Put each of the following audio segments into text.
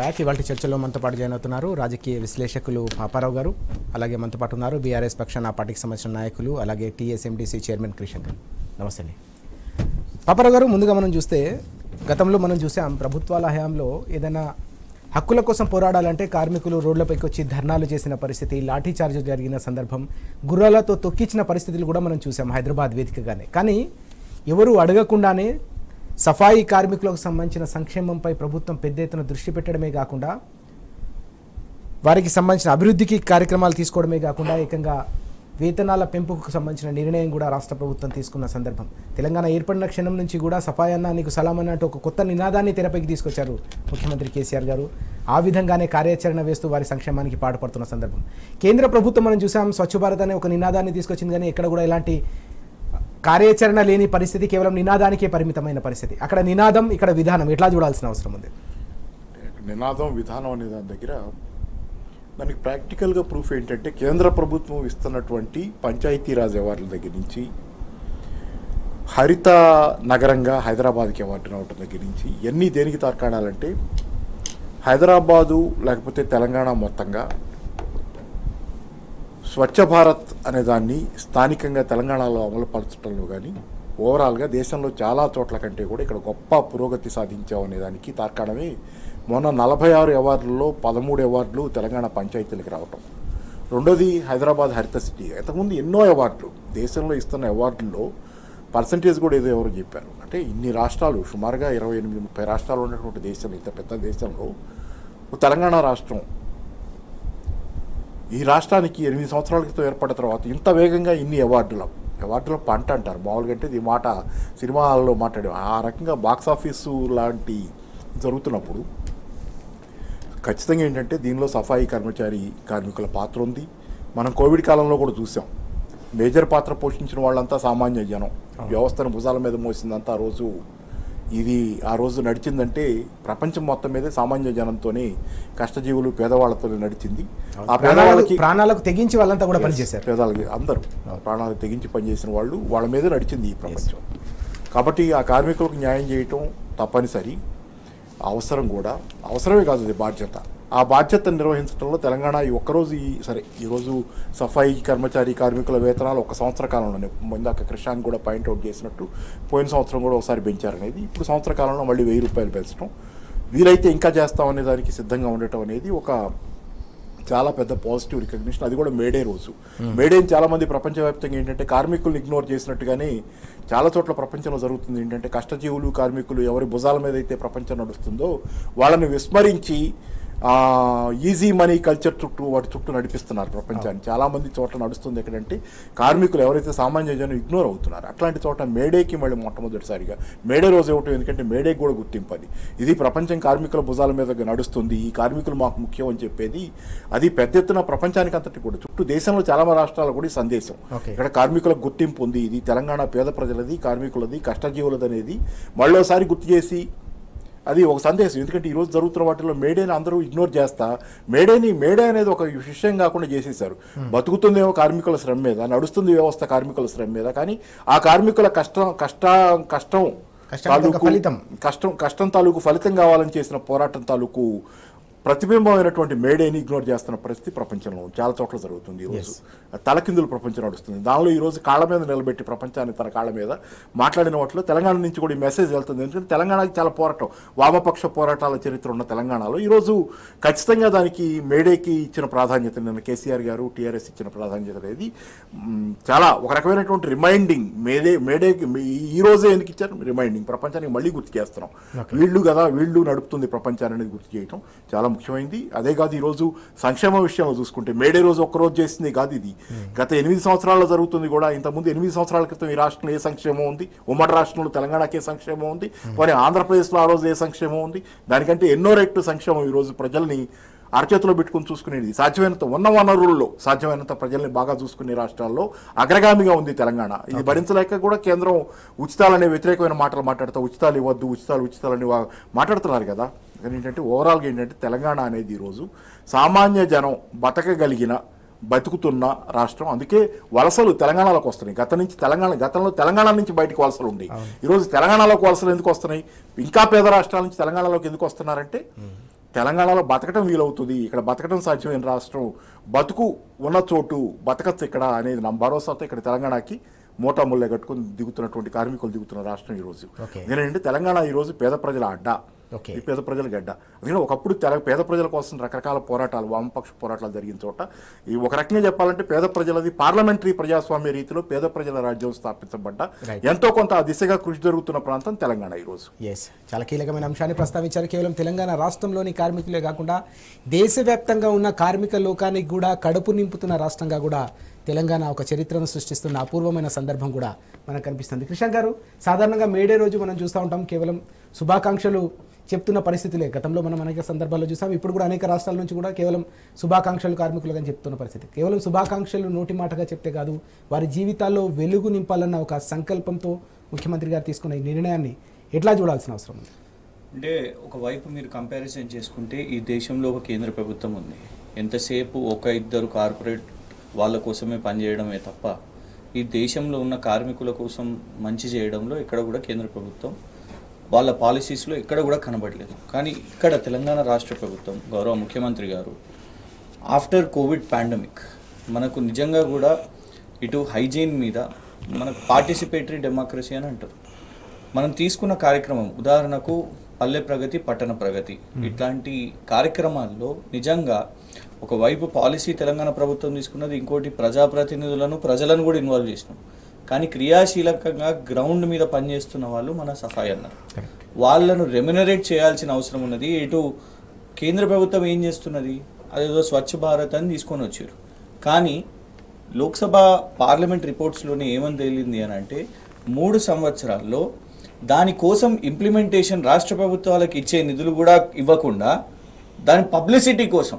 Back. ఇవాళ చర్చలో మనతో పాటు జాయిన్ అవుతున్నారు రాజకీయ విశ్లేషకులు పాపారావు గారు. అలాగే మనతో పాటు ఉన్నారు బీఆర్ఎస్ పక్షాన ఆ పార్టీకి సంబంధించిన నాయకులు అలాగే టీఎస్ఎండిసి చైర్మన్ కృష్ణ గారు నమస్తే అండి. పాపారావు గారు ముందుగా మనం చూస్తే గతంలో మనం చూసాం ప్రభుత్వాల హయాంలో ఏదైనా హక్కుల కోసం పోరాడాలంటే కార్మికులు రోడ్లపైకి వచ్చి ధర్నాలు చేసిన పరిస్థితి లాఠీచార్జ్ జరిగిన సందర్భం గుర్రాలతో తొక్కించిన పరిస్థితులు కూడా మనం చూసాం హైదరాబాద్ వేదికగానే. కానీ ఎవరు అడగకుండానే సఫాయి కార్మికులకు సంబంధించిన సంక్షేమంపై ప్రభుత్వం పెద్ద ఎత్తున దృష్టి పెట్టడమే కాకుండా వారికి సంబంధించిన అభివృద్ధికి కార్యక్రమాలు తీసుకోవడమే కాకుండా ఏకంగా వేతనాల పెంపుకు సంబంధించిన నిర్ణయం కూడా రాష్ట్ర ప్రభుత్వం తీసుకున్న సందర్భం. తెలంగాణ ఏర్పడిన క్షణం నుంచి కూడా సఫాయి నీకు సలాం అన్నట్టు ఒక కొత్త నినాదాన్ని తెరపైకి తీసుకొచ్చారు ముఖ్యమంత్రి కేసీఆర్ గారు. ఆ విధంగానే కార్యాచరణ వేస్తూ వారి సంక్షేమానికి పాటుపడుతున్న సందర్భం. కేంద్ర ప్రభుత్వం మనం చూసాం స్వచ్ఛ భారత్ అనే ఒక నినాదాన్ని తీసుకొచ్చింది కానీ ఎక్కడ కూడా ఎలాంటి కార్యాచరణ లేని పరిస్థితి కేవలం నినాదానికే పరిమితమైన పరిస్థితి. అక్కడ నినాదం ఇక్కడ విధానం ఎట్లా చూడాల్సిన అవసరం ఉంది? నినాదం విధానం అనే దాని దగ్గర దానికి ప్రాక్టికల్గా ప్రూఫ్ ఏంటంటే కేంద్ర ప్రభుత్వం ఇస్తున్నటువంటి పంచాయతీరాజ్ అవార్డుల దగ్గర నుంచి హరిత నగరంగా హైదరాబాద్కి అవార్డు రావటం దగ్గర నుంచి ఎన్ని దేనికి తార్కాణాలంటే హైదరాబాదు లేకపోతే తెలంగాణ మొత్తంగా స్వచ్ఛ భారత్ అనే దాన్ని స్థానికంగా తెలంగాణలో అమలుపరచడంలో కానీ ఓవరాల్గా దేశంలో చాలా చోట్ల కంటే కూడా ఇక్కడ గొప్ప పురోగతి సాధించాం అనే దానికి తార్కాణమే మొన్న నలభై ఆరు అవార్డుల్లో పదమూడు అవార్డులు తెలంగాణ పంచాయతీలకు రావటం. రెండోది హైదరాబాద్ హరిత సిటీ. ఇంతకుముందు ఎన్నో అవార్డులు దేశంలో ఇస్తున్న అవార్డుల్లో పర్సంటేజ్ కూడా ఏదో ఎవరు చెప్పారు. అంటే ఇన్ని రాష్ట్రాలు సుమారుగా ఇరవై ఎనిమిది ముప్పై రాష్ట్రాలు ఉన్నటువంటి దేశం ఇంత పెద్ద దేశంలో తెలంగాణ రాష్ట్రం ఈ రాష్ట్రానికి ఎనిమిది సంవత్సరాల క్రితం ఏర్పడిన తర్వాత ఇంత వేగంగా ఇన్ని అవార్డులు అవార్డుల పంట అంటారు. మామూలుగా అంటే ఇది మాట సినిమాల్లో మాట్లాడే ఆ రకంగా బాక్స్ ఆఫీసు లాంటి జరుగుతున్నప్పుడు ఖచ్చితంగా ఏంటంటే దీనిలో సఫాయి కర్మచారి కార్మికుల పాత్ర ఉంది. మనం కోవిడ్ కాలంలో కూడా చూసాం. మేజర్ పాత్ర పోషించిన వాళ్ళంతా సామాన్య జనం. వ్యవస్థను భుజాల మీద మోసిందంతా రోజు ఇది ఆ రోజు నడిచిందంటే ప్రపంచం మొత్తం మీదే సామాన్య జనంతోనే కష్టజీవులు పేదవాళ్ళతోనే నడిచింది. ఆ ప్రాణాలకు పేదవాళ్ళకి ప్రాణాలకు తెగించి వాళ్ళంతా కూడా పనిచేశారు పేదలకి అందరూ ప్రాణాలు తెగించి పనిచేసిన వాళ్ళు వాళ్ళ మీద నడిచింది ఈ ప్రపంచం. కాబట్టి ఆ కార్మికులకు న్యాయం చేయటం తప్పనిసరి. అవసరం కూడా. అవసరమే కాదు అది బాధ్యత. ఆ బాధ్యతను నిర్వహించడంలో తెలంగాణ ఈ ఒక్కరోజు ఈ సరే ఈరోజు సఫాయి కర్మచారి కార్మికుల వేతనాలు ఒక సంవత్సర కాలంలోనే ఇందాక కృషాంక్ కూడా పాయింట్అవుట్ చేసినట్టు పోయిన సంవత్సరం కూడా ఒకసారి పెంచారనేది ఇప్పుడు సంవత్సర కాలంలో మళ్ళీ వెయ్యి రూపాయలు పెంచడం వీలైతే ఇంకా చేస్తామనే దానికి సిద్ధంగా ఉండటం అనేది ఒక చాలా పెద్ద పాజిటివ్ రికగ్నిషన్. అది కూడా మేడే రోజు. మేడేని చాలా మంది ప్రపంచవ్యాప్తంగా ఏంటంటే కార్మికులను ఇగ్నోర్ చేసినట్టుగానే చాలా చోట్ల ప్రపంచంలో జరుగుతుంది. ఏంటంటే కష్టజీవులు కార్మికులు ఎవరి భుజాల మీద అయితే ప్రపంచం నడుస్తుందో వాళ్ళని విస్మరించి ఈజీ మనీ కల్చర్ చుట్టూ వాటి చుట్టూ నడిపిస్తున్నారు ప్రపంచాన్ని. చాలా మంది చోట్ల నడుస్తుంది ఎక్కడంటే కార్మికులు ఎవరైతే సామాన్య జనం ఇగ్నోర్ అవుతున్నారు అట్లాంటి చోట మేడేకి మళ్ళీ మొట్టమొదటిసారిగా మేడే రోజు ఇవ్వటం ఎందుకంటే మేడేకి కూడా గుర్తింపు అది ఇది ప్రపంచం కార్మికుల భుజాల మీద నడుస్తుంది ఈ కార్మికులు మాకు ముఖ్యం అని చెప్పేది అది పెద్ద ఎత్తున ప్రపంచానికి అంతటి కూడా. చుట్టూ దేశంలో చాలా మంది రాష్ట్రాలు కూడా ఈ సందేశం. ఇక్కడ కార్మికులకు గుర్తింపు ఉంది ఇది తెలంగాణ పేద ప్రజలది కార్మికులది కష్టజీవులది అనేది మళ్ళోసారి గుర్తు చేసి అది ఒక సందేశం. ఎందుకంటే ఈరోజు జరుగుతున్న వాటిలో మేడేని అందరూ ఇగ్నోర్ చేస్తా మేడేని మేడే అనేది ఒక విషయం కాకుండా చేసేసారు బతుకుతుందేమో కార్మికుల శ్రమ మీద నడుస్తుంది వ్యవస్థ కార్మికుల శ్రమ మీద కానీ ఆ కార్మికుల కష్టం కష్ట కష్టం ఫలితం. కష్టం కష్టం తాలూకు ఫలితం కావాలని చేసిన పోరాటం తాలూకు ప్రతిబింబమైనటువంటి మేడేని ఇగ్నోర్ చేస్తున్న పరిస్థితి ప్రపంచంలో. చాలా చోట్ల జరుగుతుంది ఈరోజు తలకిందులు ప్రపంచం నడుస్తుంది. దానిలో ఈరోజు కాళ్ళ మీద నిలబెట్టి ప్రపంచాన్ని తన కాళ్ళ మీద మాట్లాడిన వాటిలో తెలంగాణ నుంచి కూడా ఈ మెసేజ్ వెళ్తుంది. ఎందుకంటే తెలంగాణకి చాలా పోరాటం. వామపక్ష పోరాటాల చరిత్ర ఉన్న తెలంగాణలో ఈరోజు ఖచ్చితంగా దానికి మేడేకి ఇచ్చిన ప్రాధాన్యత నిన్న కేసీఆర్ గారు టీఆర్ఎస్ ఇచ్చిన ప్రాధాన్యత అనేది చాలా ఒక రకమైనటువంటి రిమైండింగ్ మేడే మేడేకి ఈ రోజే ఎందుకు ఇచ్చారు? రిమైండింగ్ ప్రపంచానికి మళ్ళీ గుర్తు చేస్తున్నాం. వీళ్ళు కదా వీళ్ళు నడుపుతుంది ప్రపంచాన్ని అనేది గుర్తు చేయటం. చాలా ముఖ్యమైనది అదే కాదు ఈరోజు సంక్షేమ విషయంలో చూసుకుంటే మేడే రోజు ఒక్క రోజు చేసింది కాదు ఇది. గత ఎనిమిది సంవత్సరాల్లో జరుగుతుంది కూడా ఇంతకుముందు ఎనిమిది సంవత్సరాల క్రితం ఈ రాష్ట్రంలో ఏ సంక్షేమం ఉంది? ఉమ్మడి రాష్ట్రంలో తెలంగాణకి ఏ సంక్షేమం ఉంది? మరి ఆంధ్రప్రదేశ్లో ఆ రోజు ఏ సంక్షేమం ఉంది? దానికంటే ఎన్నో రెట్లు సంక్షేమం ఈరోజు ప్రజల్ని అరచేతిలో పెట్టుకుని చూసుకునేది. సాధ్యమైనంత ఉన్న వనరుల్లో సాధ్యమైనంత ప్రజల్ని బాగా చూసుకునే రాష్ట్రాల్లో అగ్రగామిగా ఉంది తెలంగాణ. ఇది భరించలేక కూడా కేంద్రం ఉచితాలనే వ్యతిరేకమైన మాటలు మాట్లాడుతూ ఉచితాలు ఇవ్వద్దు ఉచితాలు ఉచితాలని మాట్లాడుతున్నారు కదా. కానీ ఏంటంటే ఓవరాల్గా ఏంటంటే తెలంగాణ అనేది ఈరోజు సామాన్య జనం బతకగలిగిన బతుకుతున్న రాష్ట్రం. అందుకే వలసలు తెలంగాణలోకి వస్తున్నాయి. గత నుంచి తెలంగాణ గతంలో తెలంగాణ నుంచి బయటకు వలసలు ఉండి. ఈరోజు తెలంగాణలోకి వలసలు ఎందుకు వస్తున్నాయి? ఇంకా పేద రాష్ట్రాల నుంచి తెలంగాణలోకి ఎందుకు వస్తున్నారంటే తెలంగాణలో బతకడం వీలవుతుంది. ఇక్కడ బతకడం సాధ్యమైన రాష్ట్రం. బతుకు ఉన్న చోటు బతకచ్చు ఇక్కడ అనేది నా భరోసాతో ఇక్కడ తెలంగాణకి మోటా ముల్లె కట్టుకుని దిగుతున్నటువంటి కార్మికులు దిగుతున్న రాష్ట్రం ఈరోజు. ఎందుకంటే తెలంగాణ ఈరోజు పేద ప్రజల అడ్డ. ఈ పేద ప్రజల గడ్డ అందుకని ఒకప్పుడు తెల పేద ప్రజల కోసం రకరకాల పోరాటాలు వామపక్ష పోరాటాలు జరిగిన చోట ఈ ఒక రకంగా చెప్పాలంటే పేద ప్రజలది పార్లమెంటరీ ప్రజాస్వామ్య రీతిలో పేద ప్రజల రాజ్యం స్థాపించబడ్డ. ఎంతో కొంత ఆ దిశగా కృషి జరుగుతున్న ప్రాంతం తెలంగాణ ఈరోజు ఎస్ చాలా కీలకమైన అంశాన్ని ప్రస్తావించారు కేవలం తెలంగాణ రాష్ట్రంలోని కార్మికులే కాకుండా దేశవ్యాప్తంగా ఉన్న కార్మిక లోకానికి కూడా కడుపు నింపుతున్న రాష్ట్రంగా కూడా తెలంగాణ ఒక చరిత్రను సృష్టిస్తున్న అపూర్వమైన సందర్భం కూడా మనకు కనిపిస్తుంది. కృష్ణ గారు సాధారణంగా మేడే రోజు మనం చూస్తూ ఉంటాం కేవలం శుభాకాంక్షలు చెప్తున్న పరిస్థితులే. గతంలో మనం అనేక సందర్భాల్లో చూసాం ఇప్పుడు కూడా అనేక రాష్ట్రాల నుంచి కూడా కేవలం శుభాకాంక్షలు కార్మికులుగా చెప్తున్న పరిస్థితి. కేవలం శుభాకాంక్షలు నోటి మాటగా చెప్తే కాదు వారి జీవితాల్లో వెలుగు నింపాలన్న ఒక సంకల్పంతో ముఖ్యమంత్రి గారు తీసుకున్న ఈ నిర్ణయాన్ని ఎట్లా చూడాల్సిన అవసరం ఉంది? అంటే ఒకవైపు మీరు కంపారిజన్ చేసుకుంటే ఈ దేశంలో ఒక కేంద్ర ప్రభుత్వం ఉంది. ఎంతసేపు ఒక ఇద్దరు కార్పొరేట్ వాళ్ళ కోసమే పనిచేయడమే తప్ప ఈ దేశంలో ఉన్న కార్మికుల కోసం మంచి చేయడంలో ఇక్కడ కూడా కేంద్ర ప్రభుత్వం వాళ్ళ పాలసీస్లో ఎక్కడ కూడా కనబడలేదు. కానీ ఇక్కడ తెలంగాణ రాష్ట్ర ప్రభుత్వం గౌరవ ముఖ్యమంత్రి గారు ఆఫ్టర్ కోవిడ్ పాండమిక్ మనకు నిజంగా కూడా ఇటు హైజీన్ మీద మనకు పార్టిసిపేటరీ డెమోక్రసీ అని అంటారు. మనం తీసుకున్న కార్యక్రమం ఉదాహరణకు పల్లె ప్రగతి పట్టణ ప్రగతి ఇట్లాంటి కార్యక్రమాల్లో నిజంగా ఒకవైపు పాలసీ తెలంగాణ ప్రభుత్వం తీసుకున్నది ఇంకోటి ప్రజాప్రతినిధులను ప్రజలను కూడా ఇన్వాల్వ్ చేసినాం. కానీ క్రియాశీలకంగా గ్రౌండ్ మీద పనిచేస్తున్న వాళ్ళు మన సఫాయి అన్నారు వాళ్ళను రెమ్యునరేట్ చేయాల్సిన అవసరం ఉన్నది. ఇటు కేంద్ర ప్రభుత్వం ఏం చేస్తున్నది? అదేదో స్వచ్ఛ భారత్ అని తీసుకొని వచ్చారు. కానీ లోక్సభ పార్లమెంట్ రిపోర్ట్స్లోనే ఏమని తేలింది అని అంటే మూడు సంవత్సరాల్లో దానికోసం ఇంప్లిమెంటేషన్ రాష్ట్ర ప్రభుత్వాలకు ఇచ్చే నిధులు కూడా ఇవ్వకుండా దాని పబ్లిసిటీ కోసం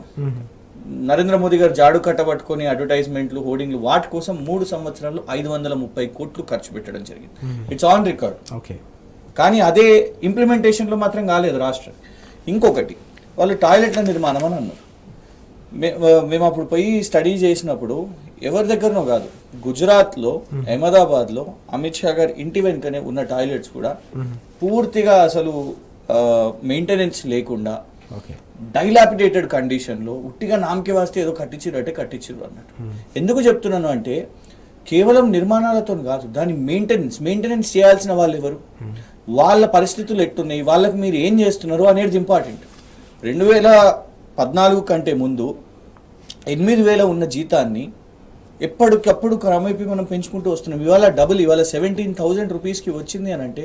నరేంద్ర మోదీ గారు జాడు కట్టబట్టుకొని అడ్వర్టైజ్మెంట్లు హోర్డింగ్లు వాటి కోసం మూడు సంవత్సరాలు ఐదు వందల ముప్పై కోట్లు ఖర్చు పెట్టడం జరిగింది. ఇట్స్ ఆన్ రికార్డ్ ఓకే కానీ అదే ఇంప్లిమెంటేషన్లో మాత్రం కాలేదు రాష్ట్రం. ఇంకొకటి వాళ్ళు టాయిలెట్ల నిర్మాణం అని అన్నారు. మేము అప్పుడు పోయి స్టడీ చేసినప్పుడు ఎవరి దగ్గరనో కాదు గుజరాత్లో అహ్మదాబాద్లో అమిత్ షా గారి ఇంటి వెనుకనే ఉన్న టాయిలెట్స్ కూడా పూర్తిగా అసలు మెయింటెనెన్స్ లేకుండా ఓకే డైలాపిడేటెడ్ కండిషన్లో ఉట్టిగా నామకే వాస్తే ఏదో కట్టించిరంటే కట్టించిరు అన్నట్టు. ఎందుకు చెప్తున్నాను అంటే కేవలం నిర్మాణాలతో కాదు దాని మెయింటెనెన్స్ మెయింటెనెన్స్ చేయాల్సిన వాళ్ళు ఎవరు? వాళ్ళ పరిస్థితులు ఎట్టున్నాయి? వాళ్ళకి మీరు ఏం చేస్తున్నారు అనేది ఇంపార్టెంట్ రెండు వేల పద్నాలుగు కంటే ముందు ఎనిమిది వేల ఉన్న జీతాన్ని ఎప్పటికప్పుడు క్రమేపీ మనం పెంచుకుంటూ వస్తున్నాం. ఇవాళ డబుల్ ఇవాళ సెవెంటీన్ థౌజండ్ రూపీస్కి వచ్చింది అని అంటే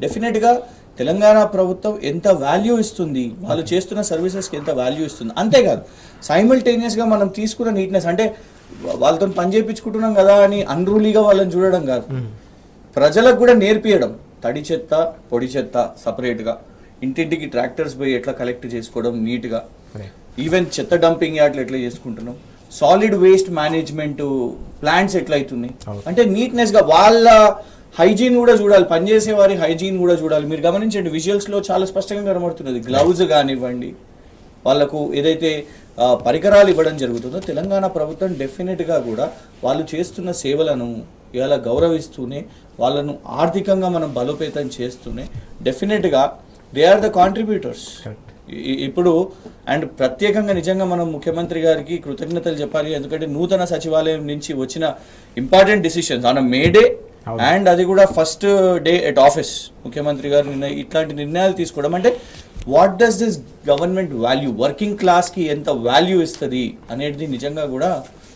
డెఫినెట్గా తెలంగాణ ప్రభుత్వం ఎంత వాల్యూ ఇస్తుంది? వాళ్ళు చేస్తున్న సర్వీసెస్కి ఎంత వాల్యూ ఇస్తుంది? అంతేకాదు సైమిల్టేనియస్గా మనం తీసుకున్న నీట్నెస్ అంటే వాళ్ళతో పని చేయించుకుంటున్నాం కదా అని అన్రూలీగా వాళ్ళని చూడడం కాదు. ప్రజలకు కూడా నేర్పియడం. తడి చెత్త పొడి చెత్త సపరేట్గా ఇంటింటికి ట్రాక్టర్స్ పోయి ఎట్లా కలెక్ట్ చేసుకోవడం నీట్గా ఈవెన్ చెత్త డంపింగ్ యార్డ్లు ఎట్లా చేసుకుంటున్నాం? సాలిడ్ వేస్ట్ మేనేజ్మెంట్ ప్లాంట్స్ ఎట్లా అవుతున్నాయి అవును. అంటే నీట్నెస్గా వాళ్ళ హైజీన్ కూడా చూడాలి. పనిచేసే వారి హైజీన్ కూడా చూడాలి. మీరు గమనించండి విజువల్స్లో చాలా స్పష్టంగా కనబడుతున్నది. గ్లౌజ్ కానివ్వండి వాళ్ళకు ఏదైతే పరికరాలు ఇవ్వడం జరుగుతుందో తెలంగాణ ప్రభుత్వం డెఫినెట్గా కూడా వాళ్ళు చేస్తున్న సేవలను ఇలా గౌరవిస్తూనే వాళ్ళను ఆర్థికంగా మనం బలోపేతం చేస్తూనే డెఫినెట్గా దే ఆర్ ద కాంట్రిబ్యూటర్స్ ఇప్పుడు అండ్ ప్రత్యేకంగా నిజంగా మనం ముఖ్యమంత్రి గారికి కృతజ్ఞతలు చెప్పాలి. ఎందుకంటే నూతన సచివాలయం నుంచి వచ్చిన important decisions on May Day. And అది కూడా ఫస్ట్ డే ఎట్ ఆఫీస్ ముఖ్యమంత్రి గారు నిన్న ఇట్లాంటి నిర్ణయాలు తీసుకోవడం అంటే what does this government value working క్లాస్కి ఎంత వాల్యూ ఇస్తుంది అనేది నిజంగా కూడా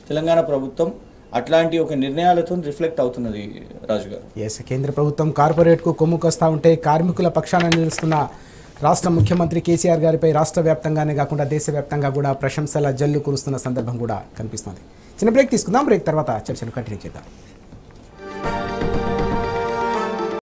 తెలంగాణ ప్రభుత్వం అట్లాంటి ఒక నిర్ణయాలతో రిఫ్లెక్ట్ అవుతున్నది రాజు గారు. ఎస్ కేంద్ర ప్రభుత్వం కార్పొరేట్కు కొమ్ముకొస్తా ఉంటే కార్మికుల పక్షాన నిలుస్తున్న రాష్ట్ర ముఖ్యమంత్రి కేసీఆర్ గారిపై రాష్ట్ర వ్యాప్తంగానే కాకుండా దేశవ్యాప్తంగా కూడా ప్రశంసల జల్లు కురుస్తున్న సందర్భం కూడా కనిపిస్తుంది. చిన్న బ్రేక్ తీసుకుందాం. బ్రేక్ తర్వాత చర్చను కంటిన్యూ చేద్దాం.